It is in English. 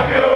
Have you